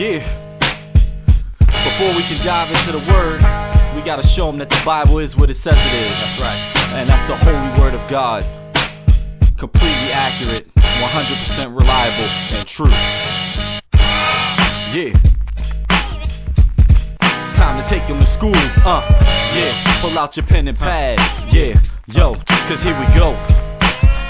Yeah. Before we can dive into the word, we gotta show them that the Bible is what it says it is. That's right. And that's the holy word of God. Completely accurate, 100% reliable, and true. Yeah. It's time to take them to school. Uh, yeah. Pull out your pen and pad. Yeah. Yo, cause here we go.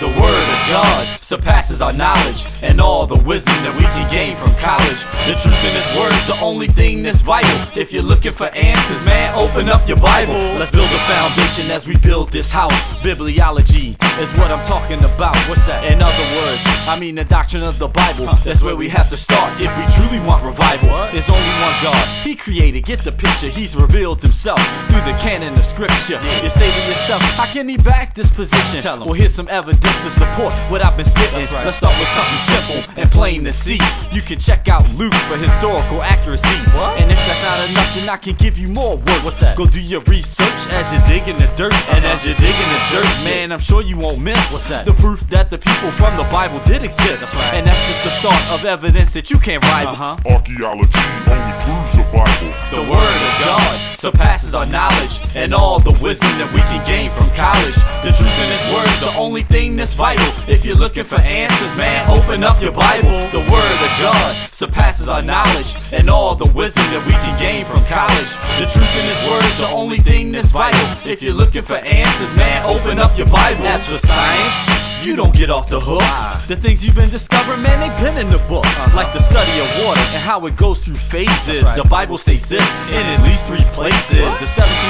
The word of God surpasses our knowledge and all the wisdom that we can gain from college. The truth in His word's the only thing that's vital. If you're looking for answers, man, open up your Bible. Let's build a foundation as we build this house. Bibliology is what I'm talking about. What's that? In other words, I mean the doctrine of the Bible. That's where we have to start if we truly want revival. There's only one God. He created, get the picture. He's revealed Himself through the canon of Scripture. You say to yourself, how can He back this position? Well, here's some evidence to support what I've been spitting. Right. Let's start with something simple and plain to see. You can check out Luke for historical accuracy. What? And if that's not enough, then I can give you more work. What's that? Go do your research as you're digging the dirt. And Uh-huh. as you're digging the dirt, man, I'm sure you won't miss What's that? the proof that the people from the Bible did exist. That's right. And that's just the start of evidence that you can't rival. Uh-huh. Archaeology only proves the Bible. The word of God surpasses our knowledge and all the wisdom that we can gain from college. The truth in His word is the only thing that's vital. If you're looking for answers, man, open up your Bible. The word of God surpasses our knowledge and all the wisdom that we can gain from college. The truth in His word is the only thing that's vital. If you're looking for answers, man, open up your Bible. As for science, you don't get off the hook. The things you've been discovering, man, they've been in the book. Uh-huh. Like the study of water and how it goes through phases. The Bible states this in at least three places. The 17th century, you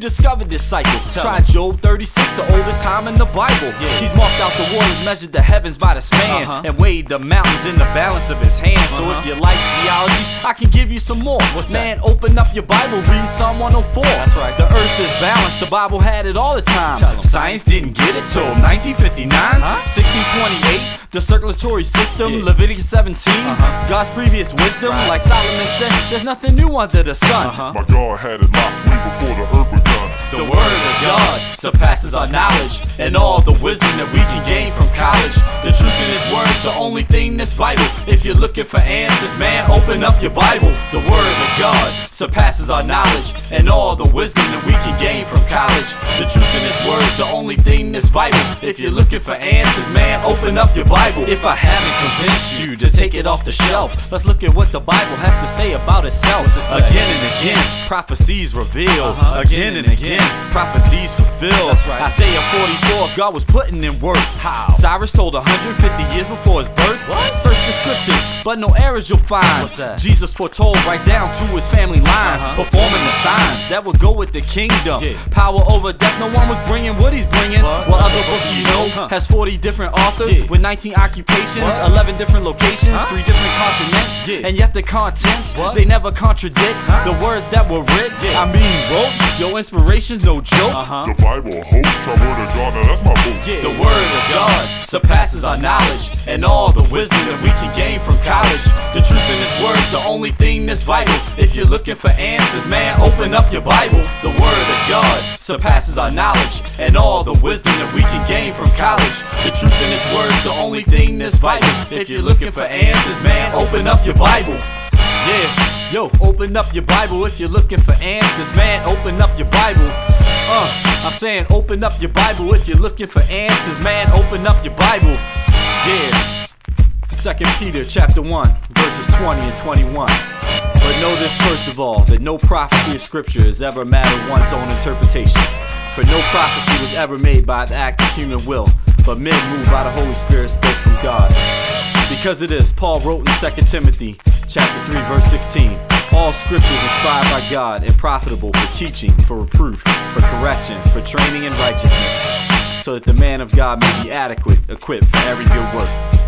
discovered this cycle. Tell Try Job 36, the oldest time in the Bible. Yeah. He's marked out the waters, measured the heavens by the span, Uh-huh. and weighed the mountains in the balance of his hand. So Uh-huh. if you like geology, I can give you some more. What's Man, open up your Bible, read Psalm 104. That's right. The earth is balanced, the Bible had it all the time. Tell 'em. Science didn't get it till 1959, Huh? 1628. The circulatory system, Yeah. Leviticus 17. Uh-huh. God's previous wisdom, Right. like Solomon said, there's nothing new under the sun. Uh-huh. My God had it locked way before the earth was done. The word of God surpasses our knowledge and all the wisdom that we can gain from college. The truth in His word is the only thing that's vital. If you're looking for answers, man, open up your Bible. The word of God surpasses our knowledge and all the wisdom that we can gain from college. The truth in His word is the only thing that's vital. If you're looking for answers, man, open up your Bible. If I haven't convinced you to take it off the shelf, let's look at what the Bible has to say about itself. What's it say? Again and again, prophecies revealed. Uh-huh. Again and again, prophecies fulfilled. That's right. Isaiah 44, God was putting in work. How? Cyrus told 150 years before his birth. What? Search the scriptures, but no errors you'll find. What's that? Jesus foretold right down to his family line, Uh-huh. performing the signs that would go with the kingdom. Yeah. Power over death, no one was bringing what he's bringing. What? Other book you know Huh. has 40 different authors Yeah. with 19 occupations, What? 11 different locations, Huh? three different continents, Yeah. and yet the contents they never contradict Huh? the words that were writ. Yeah. I mean, wrote your inspiration's no joke. Uh-huh. The Bible holds trouble to God. Now that's my book. Yeah. The word of God surpasses our knowledge and all the wisdom that we can gain from college. The truth in His word's the only thing that's vital. If you're looking for answers, man, open up your Bible. The word of God surpasses our knowledge and all the wisdom that we can gain from college. The truth in His word's the only thing that's vital. If you're looking for answers, man, open up your Bible. Yeah, yo, open up your Bible if you're looking for answers, man. Open up your Bible. Uh, I'm saying open up your Bible if you're looking for answers, man. Open up your Bible. Yeah. Second Peter chapter 1, verses 20 and 21. But know this first of all, that no prophecy of scripture is ever a matter of one's own interpretation. For no prophecy was ever made by the act of human will, but men moved by the Holy Spirit spoke from God. Because of this, Paul wrote in 2 Timothy chapter 3, verse 16. All scripture is inspired by God and profitable for teaching, for reproof, for correction, for training in righteousness, so that the man of God may be adequate, equipped for every good work.